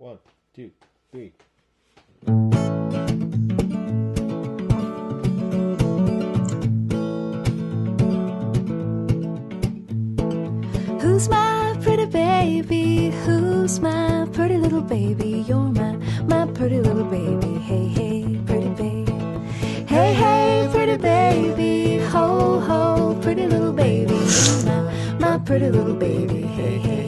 One, two, three. Who's my pretty baby? Who's my pretty little baby? You're my, my pretty little baby. Hey, hey, pretty baby. Hey, hey, pretty baby. Ho, ho, pretty little baby. You're my, my pretty little baby. Hey, hey.